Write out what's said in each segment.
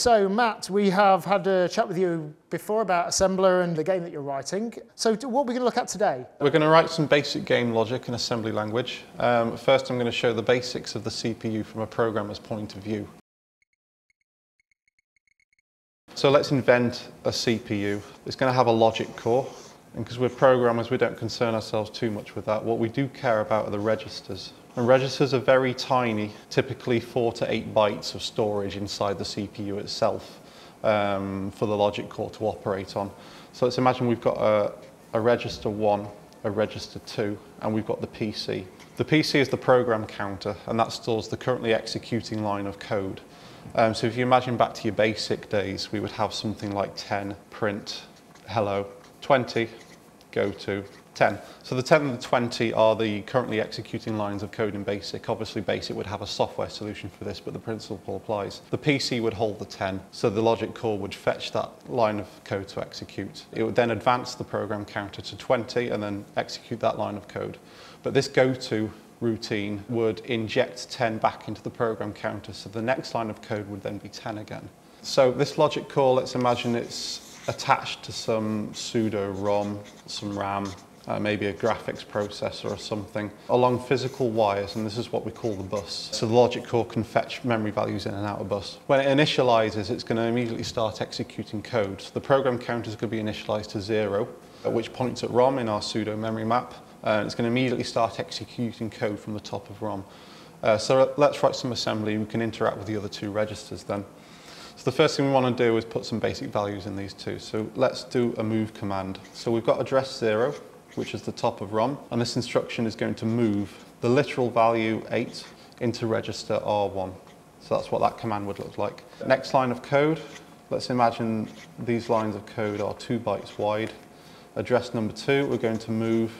So Matt, we have had a chat with you before about assembler and the game that you're writing. So what are we going to look at today? We're going to write some basic game logic in assembly language. Um, first I'm going to show the basics of the CPU from a programmer's point of view. So let's invent a CPU. It's going to have a logic core. And because we're programmers, we don't concern ourselves too much with that. What we do care about are the registers. And registers are very tiny, typically four to eight bytes of storage inside the CPU itself um, for the logic core to operate on. So let's imagine we've got a, a register one, a register two, and we've got the PC. The PC is the program counter, and that stores the currently executing line of code. Um, so if you imagine back to your basic days, we would have something like 10, print, hello, 20, go to, 10. So the 10 and the 20 are the currently executing lines of code in BASIC. Obviously BASIC would have a software solution for this, but the principle applies. The PC would hold the 10, so the logic core would fetch that line of code to execute. It would then advance the program counter to 20 and then execute that line of code. But this go-to routine would inject 10 back into the program counter, so the next line of code would then be 10 again. So this logic core, let's imagine it's attached to some pseudo ROM, some RAM, uh, maybe a graphics processor or something, along physical wires, and this is what we call the bus. So the logic core can fetch memory values in and out of bus. When it initializes, it's going to immediately start executing code. So the program counter is going to be initialized to zero, at which points at ROM in our pseudo memory map, and it's going to immediately start executing code from the top of ROM. Uh, so let's write some assembly, we can interact with the other two registers then. So the first thing we want to do is put some basic values in these two. So let's do a move command. So we've got address zero, which is the top of ROM, and this instruction is going to move the literal value 8 into register R1. So that's what that command would look like. Next line of code, let's imagine these lines of code are 2 bytes wide. Address number 2, we're going to move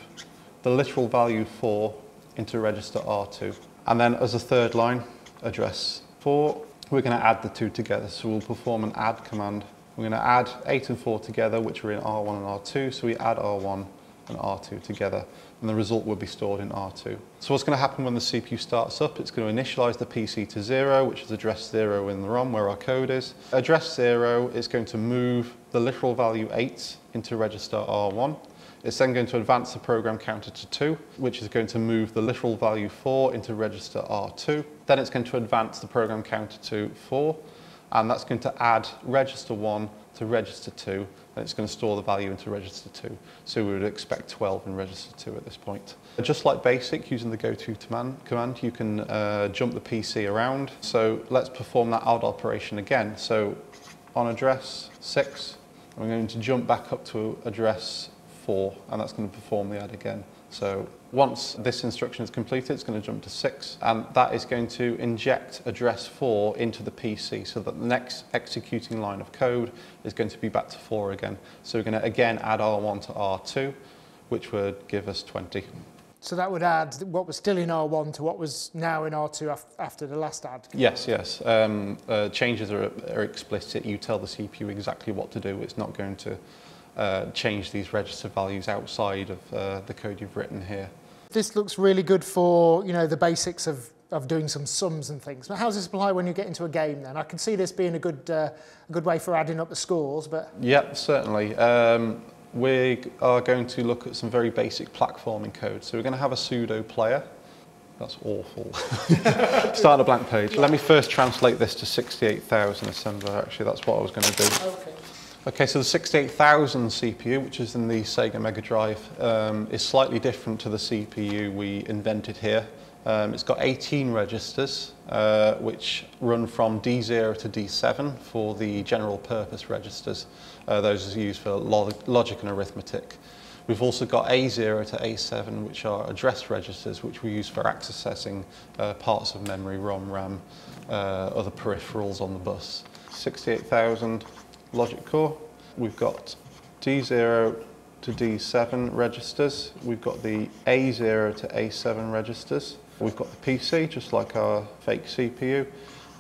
the literal value 4 into register R2. And then as a third line, address 4, we're going to add the two together. So we'll perform an add command. We're going to add 8 and 4 together, which are in R1 and R2. So we add R1 and R2 together, and the result will be stored in R2. So what's going to happen when the CPU starts up? It's going to initialize the PC to zero, which is address zero in the ROM where our code is. Address zero is going to move the literal value 8 into register R1. It's then going to advance the program counter to 2, which is going to move the literal value 4 into register R2. Then it's going to advance the program counter to 4, and that's going to add register 1 to register 2, and it's going to store the value into register 2. So we would expect 12 in register 2 at this point. Just like BASIC, using the goto command, you can uh, jump the PC around. So let's perform that add operation again. So on address 6, I'm going to jump back up to address 4, and that's going to perform the add again. So once this instruction is completed, it's going to jump to 6, and that is going to inject address 4 into the PC so that the next executing line of code is going to be back to 4 again. So we're going to again add R1 to R2, which would give us 20. So that would add what was still in R1 to what was now in R2 af after the last add? Yes, yes. Um, uh, changes are, are explicit. You tell the CPU exactly what to do. It's not going to uh, change these register values outside of uh, the code you've written here. This looks really good for, you know, the basics of, of doing some sums and things. But how does this apply when you get into a game then? I can see this being a good, uh, a good way for adding up the scores, but... Yep, certainly. Um, we are going to look at some very basic platforming code. So we're going to have a pseudo player. That's awful. Start a blank page. Let me first translate this to 68,000 assembler. Actually, that's what I was going to do. Okay. Okay, so the 68,000 CPU, which is in the Sega Mega Drive, um, is slightly different to the CPU we invented here. Um, it's got 18 registers, uh, which run from D0 to D7 for the general purpose registers. Uh, those are used for log logic and arithmetic. We've also got A0 to A7, which are address registers, which we use for accessing uh, parts of memory, ROM, RAM, uh, other peripherals on the bus. 68,000 logic core. We've got D0 to D7 registers. We've got the A0 to A7 registers. We've got the PC, just like our fake CPU,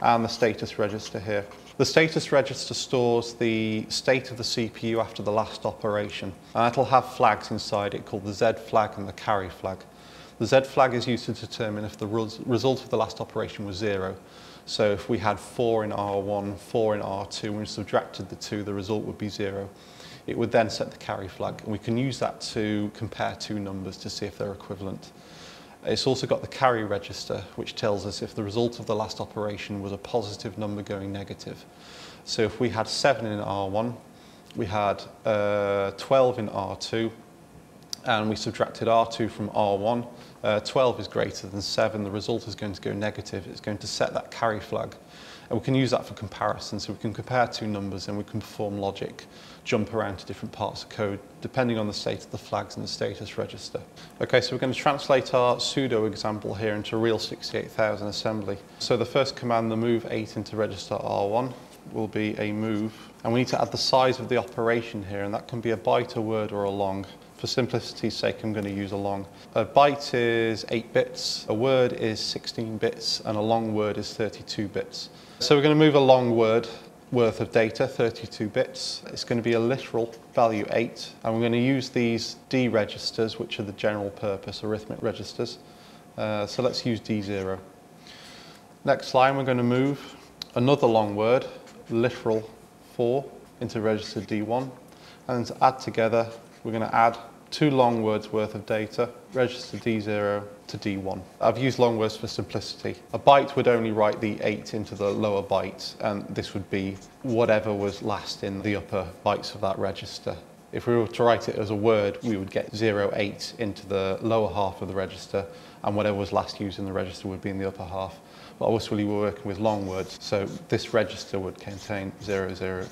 and the status register here. The status register stores the state of the CPU after the last operation, and it'll have flags inside it called the Z flag and the carry flag. The Z flag is used to determine if the result of the last operation was zero. So if we had 4 in R1, 4 in R2, and we subtracted the 2, the result would be 0. It would then set the carry flag, and we can use that to compare two numbers to see if they're equivalent. It's also got the carry register, which tells us if the result of the last operation was a positive number going negative. So if we had 7 in R1, we had uh, 12 in R2, and we subtracted R2 from R1, uh, 12 is greater than 7, the result is going to go negative. It's going to set that carry flag. And we can use that for comparison, so we can compare two numbers and we can perform logic, jump around to different parts of code, depending on the state of the flags and the status register. Okay, so we're going to translate our pseudo example here into real 68000 assembly. So the first command, the move 8 into register R1, will be a move. And we need to add the size of the operation here, and that can be a byte, a word, or a long. For simplicity's sake, I'm going to use a long. A byte is 8 bits, a word is 16 bits, and a long word is 32 bits. So we're going to move a long word worth of data, 32 bits. It's going to be a literal value 8, and we're going to use these D registers, which are the general purpose arithmetic registers. Uh, so let's use D0. Next line, we're going to move another long word, literal 4, into register D1. And to add together, we're going to add two long words worth of data, register D0 to D1. I've used long words for simplicity. A byte would only write the 8 into the lower byte, and this would be whatever was last in the upper bytes of that register. If we were to write it as a word, we would get 08 into the lower half of the register, and whatever was last used in the register would be in the upper half. But obviously we're working with long words, so this register would contain 0008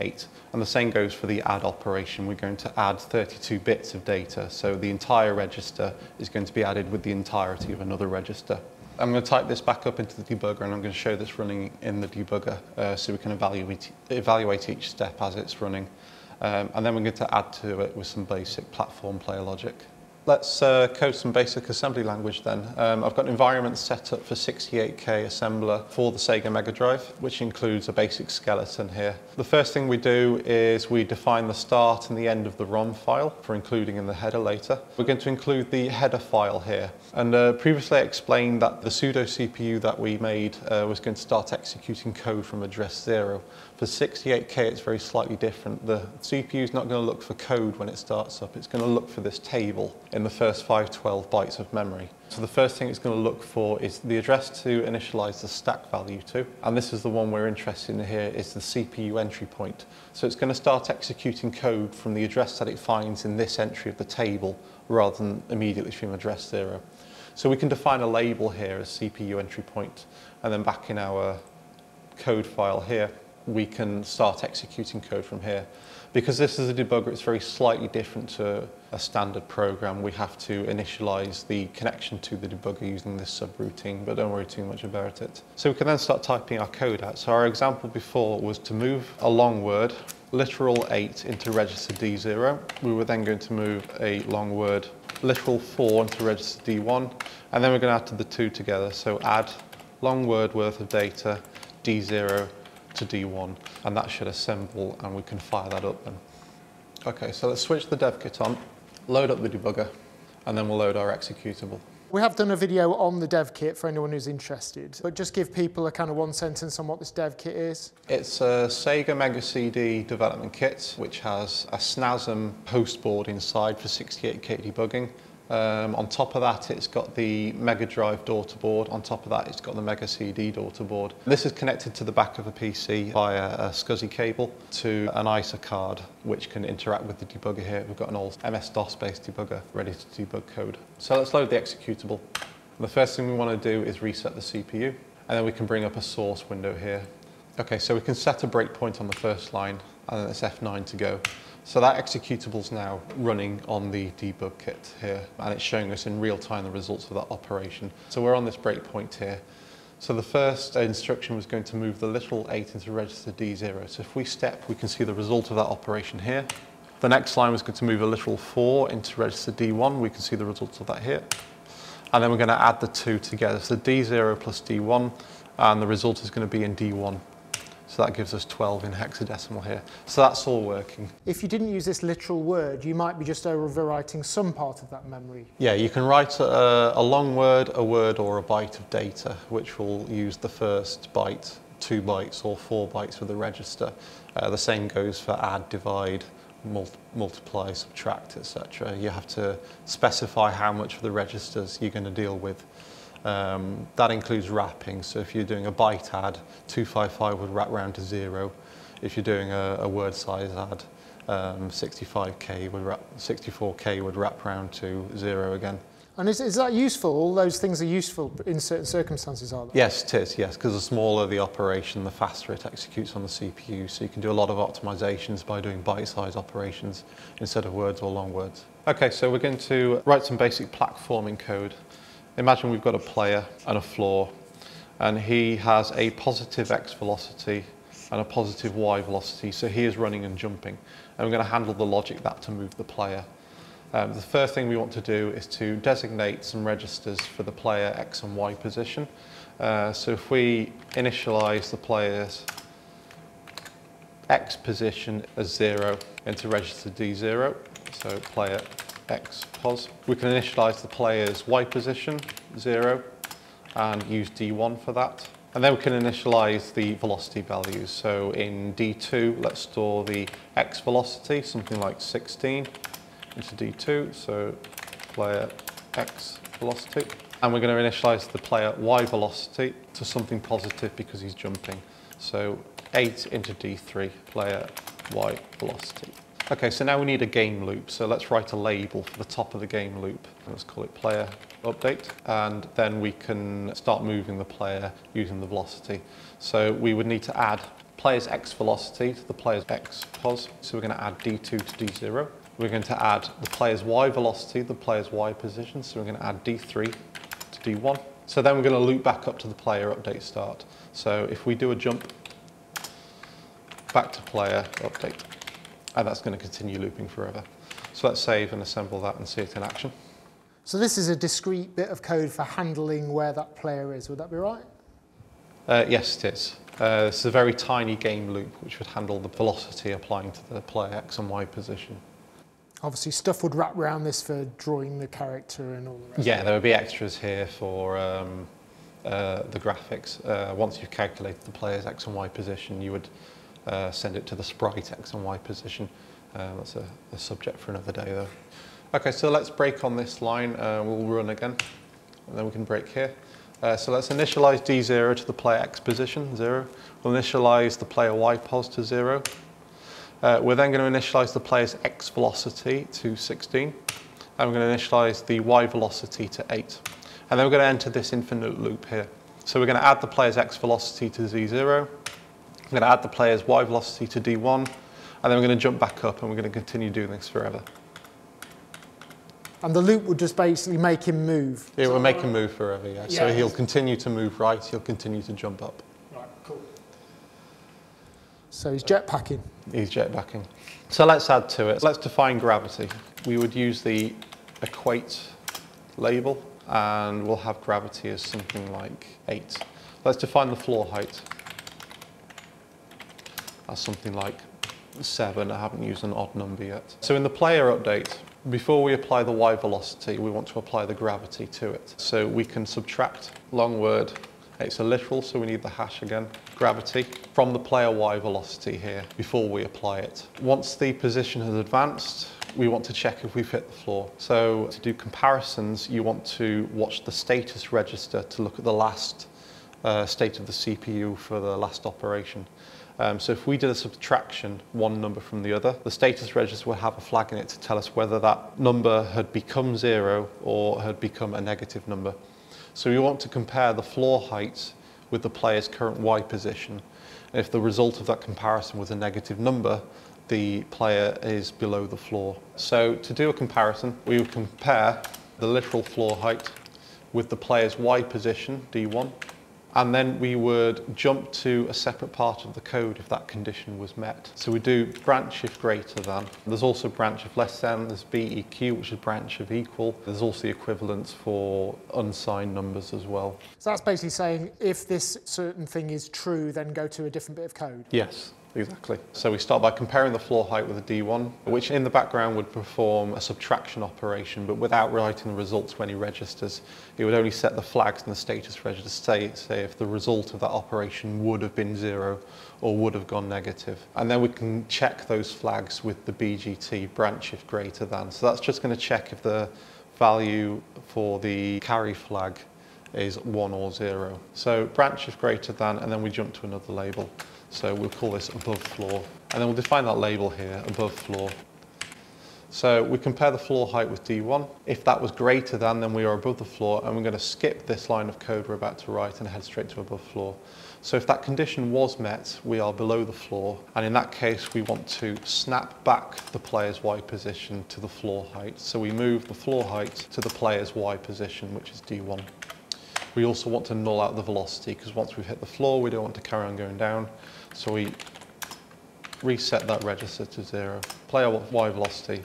8. And the same goes for the add operation. We're going to add 32 bits of data. So the entire register is going to be added with the entirety of another register. I'm going to type this back up into the debugger and I'm going to show this running in the debugger uh, so we can evaluate, evaluate each step as it's running. Um, and then we're going to add to it with some basic platform player logic. Let's uh, code some basic assembly language then. Um, I've got an environment set up for 68K assembler for the Sega Mega Drive, which includes a basic skeleton here. The first thing we do is we define the start and the end of the ROM file for including in the header later. We're going to include the header file here. And uh, previously I explained that the pseudo CPU that we made uh, was going to start executing code from address zero. For 68K, it's very slightly different. The CPU is not going to look for code when it starts up. It's going to look for this table in the first 512 bytes of memory. So the first thing it's going to look for is the address to initialize the stack value to. And this is the one we're interested in here, is the CPU entry point. So it's going to start executing code from the address that it finds in this entry of the table rather than immediately from address zero. So we can define a label here as CPU entry point, and then back in our code file here, we can start executing code from here. Because this is a debugger, it's very slightly different to a standard program. We have to initialize the connection to the debugger using this subroutine, but don't worry too much about it. So we can then start typing our code out. So our example before was to move a long word, literal 8 into register D0. We were then going to move a long word, literal 4 into register D1, and then we're going to add the two together. So add long word worth of data, D0 to D1 and that should assemble and we can fire that up then. Okay, so let's switch the dev kit on, load up the debugger and then we'll load our executable. We have done a video on the dev kit for anyone who's interested, but just give people a kind of one sentence on what this dev kit is. It's a Sega Mega CD development kit, which has a SNASM host board inside for 68K debugging, um, on top of that, it's got the Mega Drive daughter board. On top of that, it's got the Mega CD daughter board. This is connected to the back of a PC via a SCSI cable to an ISA card, which can interact with the debugger here. We've got an old MS-DOS-based debugger ready to debug code. So let's load the executable. The first thing we want to do is reset the CPU, and then we can bring up a source window here. Okay, so we can set a breakpoint on the first line, and then it's F9 to go. So that executable is now running on the debug kit here, and it's showing us in real time the results of that operation. So we're on this breakpoint here. So the first instruction was going to move the literal 8 into register D0. So if we step, we can see the result of that operation here. The next line was going to move a literal 4 into register D1. We can see the results of that here. And then we're going to add the two together. So D0 plus D1, and the result is going to be in D1. So that gives us 12 in hexadecimal here. So that's all working. If you didn't use this literal word, you might be just overwriting some part of that memory. Yeah, you can write a, a long word, a word, or a byte of data, which will use the first byte, two bytes, or four bytes for the register. Uh, the same goes for add, divide, mul multiply, subtract, etc. You have to specify how much of the registers you're going to deal with. Um, that includes wrapping, so if you're doing a byte add, 255 would wrap round to zero. If you're doing a, a word size add, um, 65k would wrap, 64k would wrap round to zero again. And is, is that useful? All those things are useful in certain circumstances, are they? Yes, it is, yes, because the smaller the operation, the faster it executes on the CPU. So you can do a lot of optimizations by doing byte-size operations instead of words or long words. Okay, so we're going to write some basic platforming code. Imagine we've got a player and a floor, and he has a positive x velocity and a positive y velocity, so he is running and jumping. And we're going to handle the logic that to move the player. Um, the first thing we want to do is to designate some registers for the player x and y position. Uh, so if we initialize the player's x position as 0 into register D0, so player x pos. We can initialize the player's y position, 0, and use D1 for that. And then we can initialize the velocity values. So in D2, let's store the x velocity, something like 16, into D2, so player x velocity. And we're going to initialize the player y velocity to something positive because he's jumping. So 8 into D3, player y velocity. Okay, so now we need a game loop. So let's write a label for the top of the game loop. Let's call it player update. And then we can start moving the player using the velocity. So we would need to add player's x velocity to the player's x pos. So we're going to add d2 to d0. We're going to add the player's y velocity, the player's y position. So we're going to add d3 to d1. So then we're going to loop back up to the player update start. So if we do a jump back to player update, and that's going to continue looping forever. So let's save and assemble that and see it in action. So this is a discrete bit of code for handling where that player is, would that be right? Uh, yes, it is. Uh, this is a very tiny game loop which would handle the velocity applying to the player X and Y position. Obviously stuff would wrap around this for drawing the character and all the rest. Yeah, there would be extras here for um, uh, the graphics. Uh, once you've calculated the player's X and Y position, you would uh, send it to the sprite X and Y position. Uh, that's a, a, subject for another day though. Okay, so let's break on this line. Uh, we'll run again, and then we can break here. Uh, so let's initialize D0 to the player X position, 0. We'll initialize the player Y pos to 0. Uh, we're then going to initialize the player's X velocity to 16. And we're going to initialize the Y velocity to 8. And then we're going to enter this infinite loop here. So we're going to add the player's X velocity to D0. I'm going to add the player's y velocity to d1, and then we're going to jump back up and we're going to continue doing this forever. And the loop would just basically make him move? It will make him move forever, yeah. yeah. So he'll continue to move right, he'll continue to jump up. Right, cool. So he's jetpacking? He's jetpacking. So let's add to it. Let's define gravity. We would use the equate label, and we'll have gravity as something like 8. Let's define the floor height as something like seven. I haven't used an odd number yet. So in the player update, before we apply the y velocity, we want to apply the gravity to it. So we can subtract long word, it's a literal, so we need the hash again, gravity, from the player y velocity here before we apply it. Once the position has advanced, we want to check if we've hit the floor. So to do comparisons, you want to watch the status register to look at the last uh, state of the CPU for the last operation. Um, so if we did a subtraction, one number from the other, the status register will have a flag in it to tell us whether that number had become zero or had become a negative number. So we want to compare the floor height with the player's current Y position. If the result of that comparison was a negative number, the player is below the floor. So to do a comparison, we would compare the literal floor height with the player's Y position, D1, and then we would jump to a separate part of the code if that condition was met. So we do branch if greater than. There's also branch if less than, there's BEQ, which is branch if equal. There's also the equivalents for unsigned numbers as well. So that's basically saying if this certain thing is true, then go to a different bit of code. Yes. Exactly. So we start by comparing the floor height with a D1, which in the background would perform a subtraction operation, but without writing the results to any registers. It would only set the flags in the status register to say, say if the result of that operation would have been zero or would have gone negative. And then we can check those flags with the BGT branch if greater than. So that's just going to check if the value for the carry flag is one or zero. So branch if greater than, and then we jump to another label. So we'll call this above floor. And then we'll define that label here, above floor. So we compare the floor height with D1. If that was greater than, then we are above the floor, and we're going to skip this line of code we're about to write and head straight to above floor. So if that condition was met, we are below the floor, and in that case, we want to snap back the player's Y position to the floor height. So we move the floor height to the player's Y position, which is D1. We also want to null out the velocity because once we've hit the floor, we don't want to carry on going down. So we reset that register to zero. Player Y velocity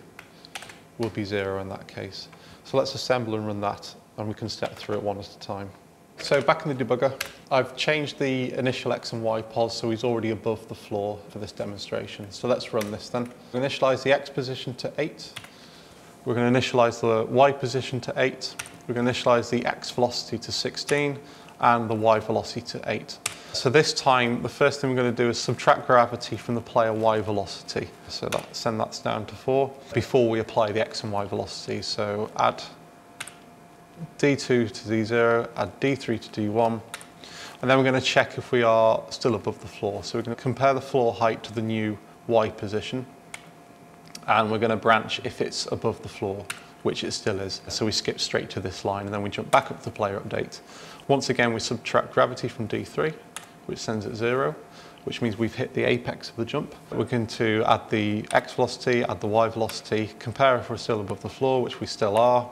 will be zero in that case. So let's assemble and run that and we can step through it one at a time. So back in the debugger, I've changed the initial X and Y pos so he's already above the floor for this demonstration. So let's run this then. To Initialize the X position to 8. We're to initialize the Y position to 8. We're to initialize the X velocity to 16 and the Y velocity to 8. So this time, the first thing we're going to do is subtract gravity from the player Y velocity. So that, send that down to 4 before we apply the X and Y velocity. So add D2 to D0, add D3 to D1, and then we're going to check if we are still above the floor. So we're going to compare the floor height to the new Y position, and we're going to branch if it's above the floor, which it still is. So we skip straight to this line, and then we jump back up to the player update. Once again, we subtract gravity from D3, which sends it zero, which means we've hit the apex of the jump. We're going to add the x velocity, add the y velocity, compare if we're still above the floor, which we still are.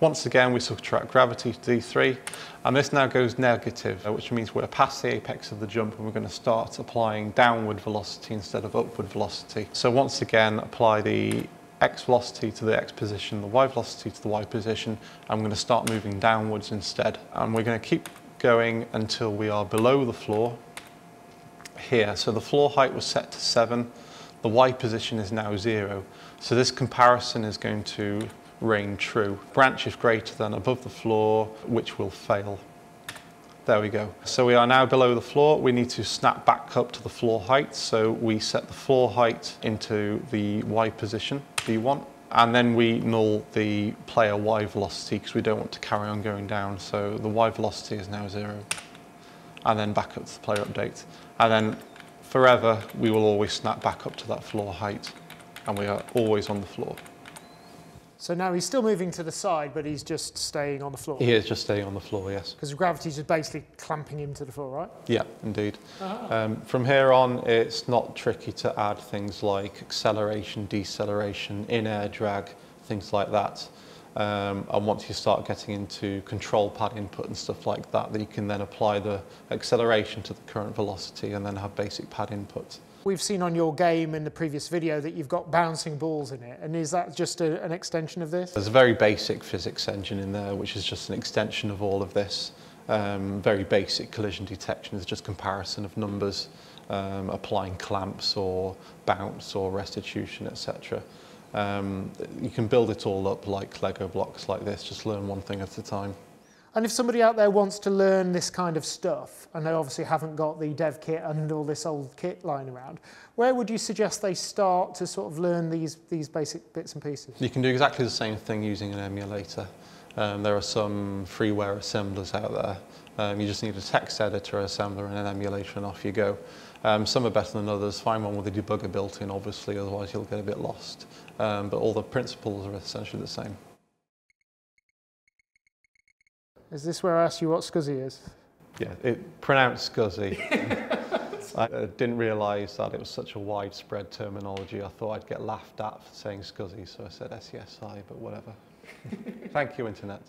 Once again, we subtract gravity to D3, and this now goes negative, which means we're past the apex of the jump and we're going to start applying downward velocity instead of upward velocity. So once again, apply the x velocity to the x position, the y velocity to the y position, we're going to start moving downwards instead. And we're going to keep going until we are below the floor here. So the floor height was set to 7, the y position is now 0. So this comparison is going to reign true. Branch is greater than above the floor, which will fail. There we go. So we are now below the floor. We need to snap back up to the floor height. So we set the floor height into the Y position, D1. And then we null the player Y velocity because we don't want to carry on going down. So the Y velocity is now zero. And then back up to the player update. And then forever, we will always snap back up to that floor height. And we are always on the floor. So now he's still moving to the side, but he's just staying on the floor. He is just staying on the floor, yes. Because gravity's just basically clamping him to the floor, right? Yeah, indeed. Um, from here on, it's not tricky to add things like acceleration, deceleration, in-air drag, things like that. Um, and once you start getting into control pad input and stuff like that, then you can then apply the acceleration to the current velocity and then have basic pad input. We've seen on your game in the previous video that you've got bouncing balls in it, and is that just a, an extension of this? There's a very basic physics engine in there, which is just an extension of all of this. Um, very basic collision detection is just comparison of numbers, um, applying clamps or bounce or restitution, etc. Um, you can build it all up like Lego blocks like this, just learn one thing at a time. And if somebody out there wants to learn this kind of stuff, and they obviously haven't got the dev kit and all this old kit lying around, where would you suggest they start to sort of learn these, these basic bits and pieces? You can do exactly the same thing using an emulator. Um, there are some freeware assemblers out there. Um, you just need a text editor, assembler, and an emulator, and off you go. Um, some are better than others. Find one with a debugger built in, obviously, otherwise you'll get a bit lost. Um, but all the principles are essentially the same. Is this where I ask you what SCSI is? Yeah, it pronounced SCSI. I uh, didn't realise that it was such a widespread terminology. I thought I'd get laughed at for saying SCSI, so I said SESI, but whatever. Thank you, Internet.